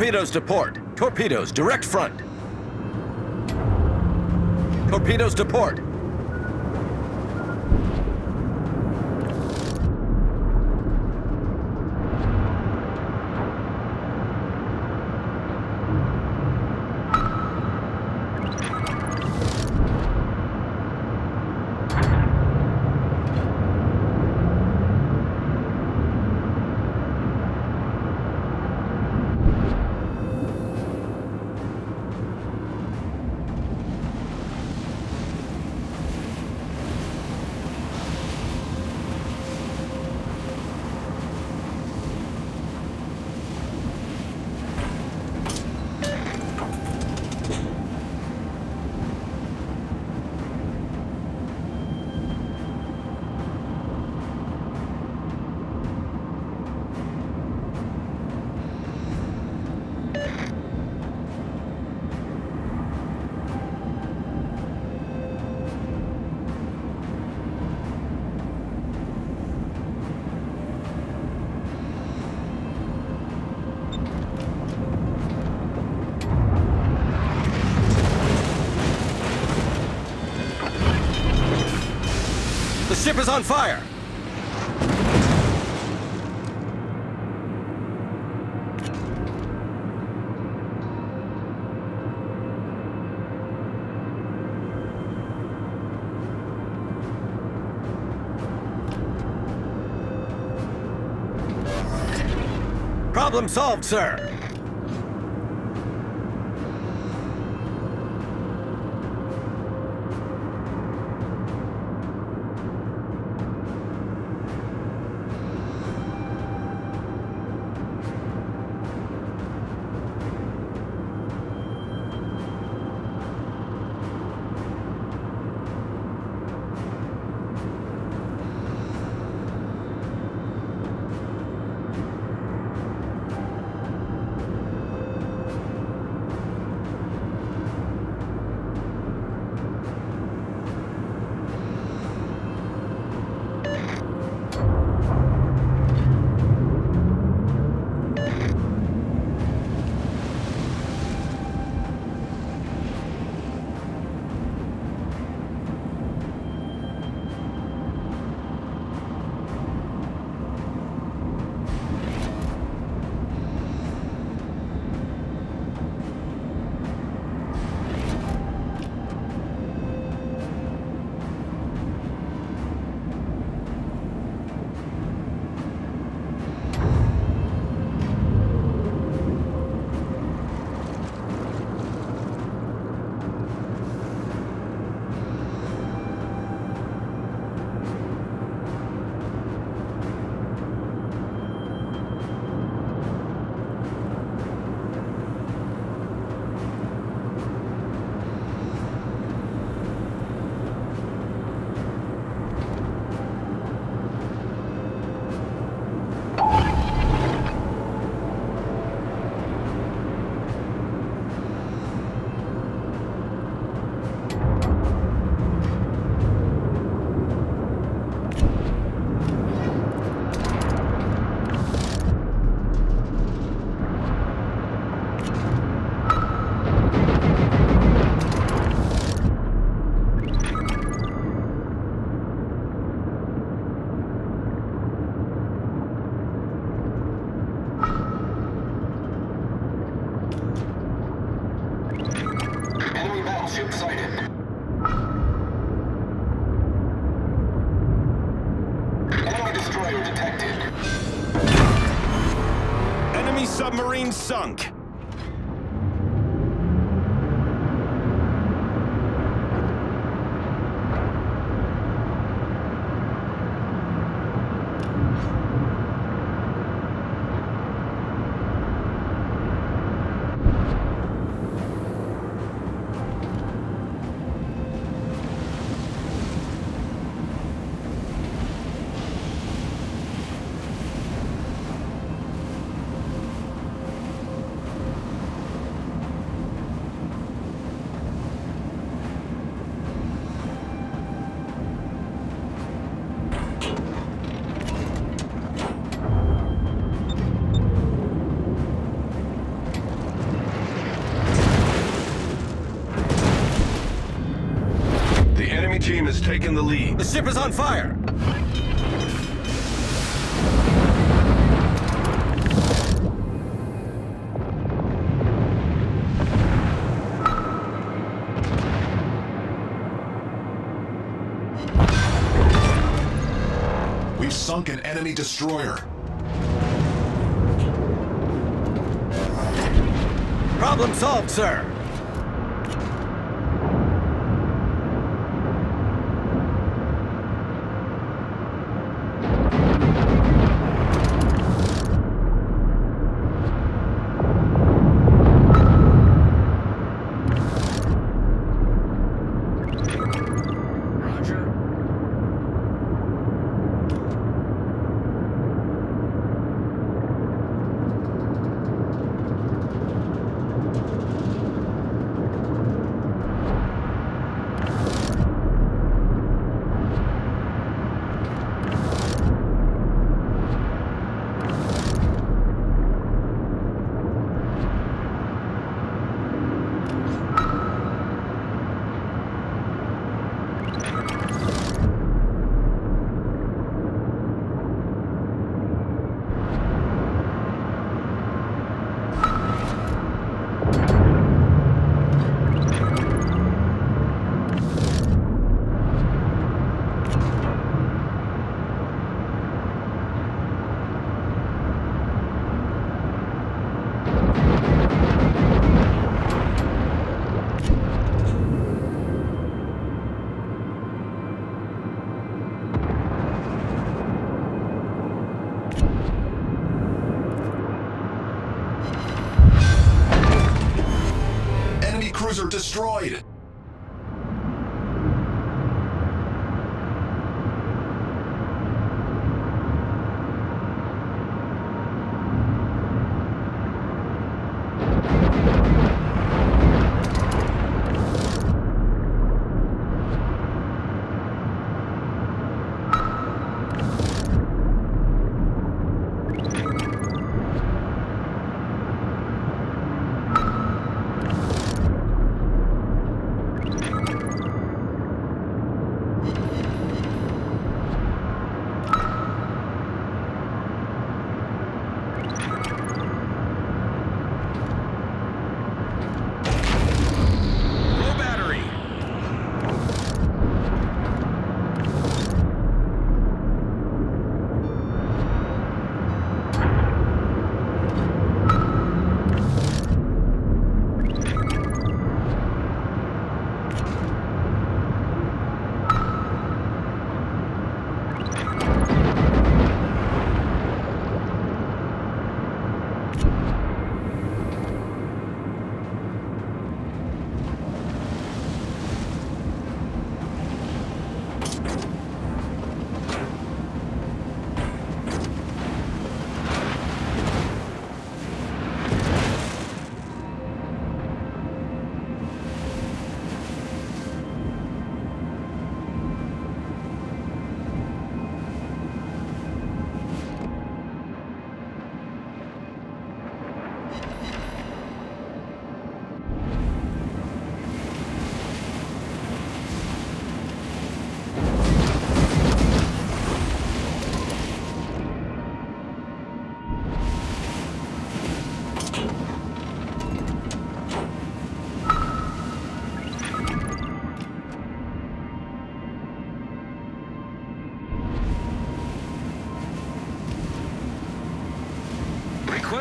Torpedoes to port. Torpedoes, direct front. Torpedoes to port. Is on fire! Problem solved, sir. Sunk. Taken the lead. The ship is on fire! We've sunk an enemy destroyer. Problem solved, sir! Cruiser destroyed.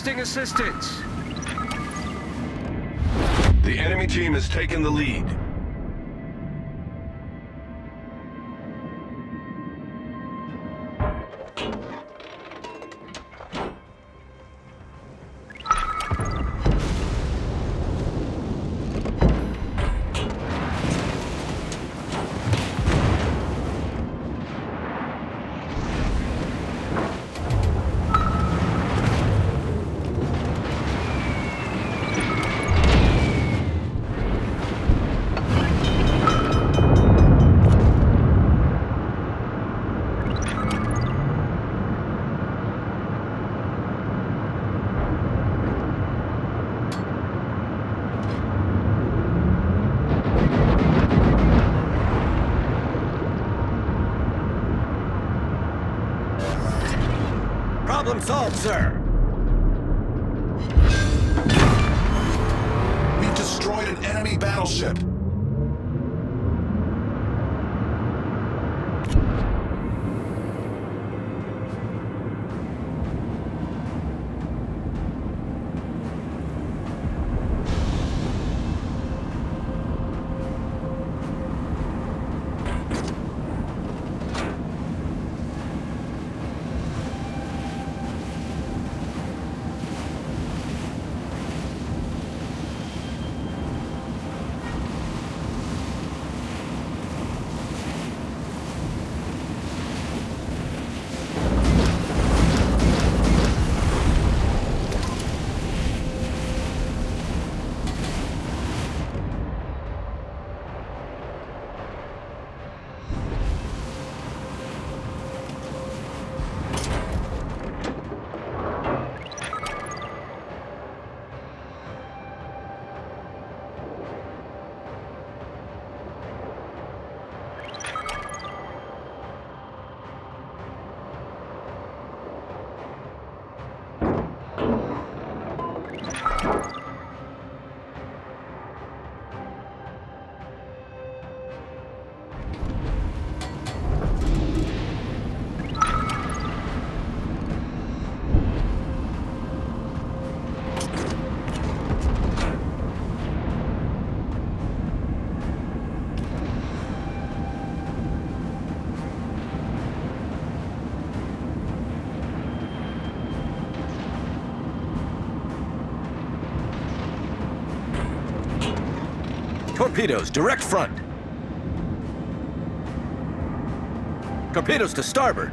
Requesting assistance. The enemy team has taken the lead. Problem solved, sir. We've destroyed an enemy battleship. Torpedoes, direct front. Torpedoes to starboard.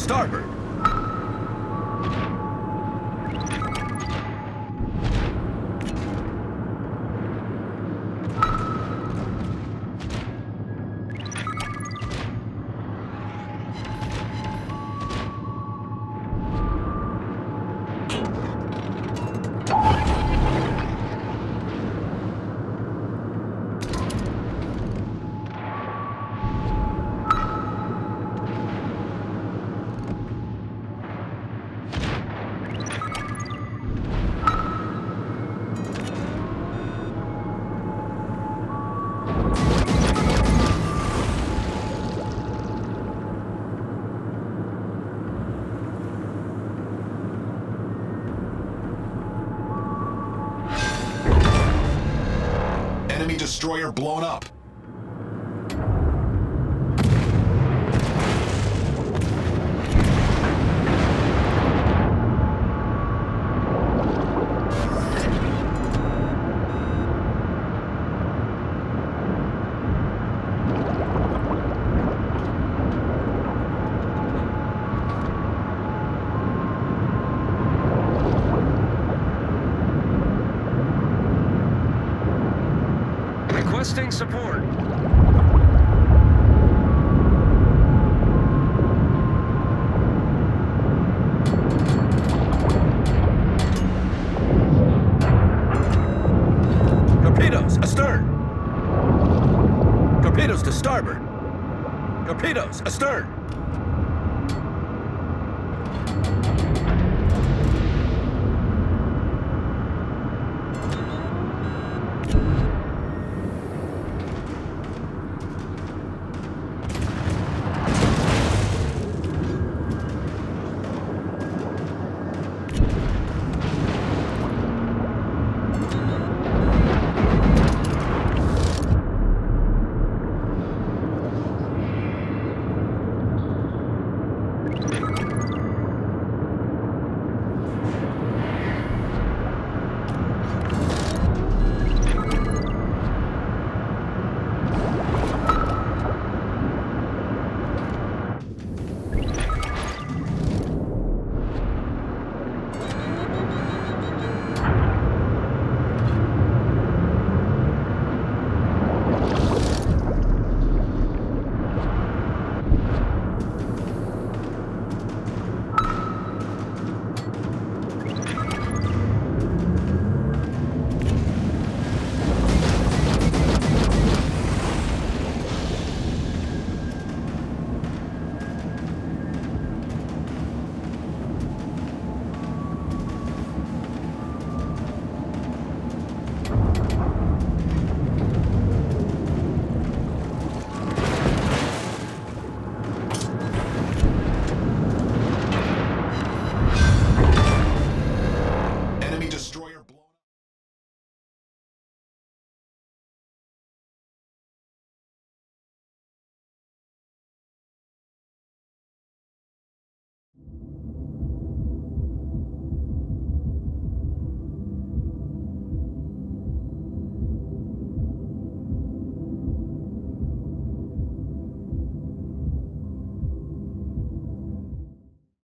Starboard. Destroyer blown up. Requesting support. Torpedoes astern. Torpedoes to starboard. Torpedoes astern.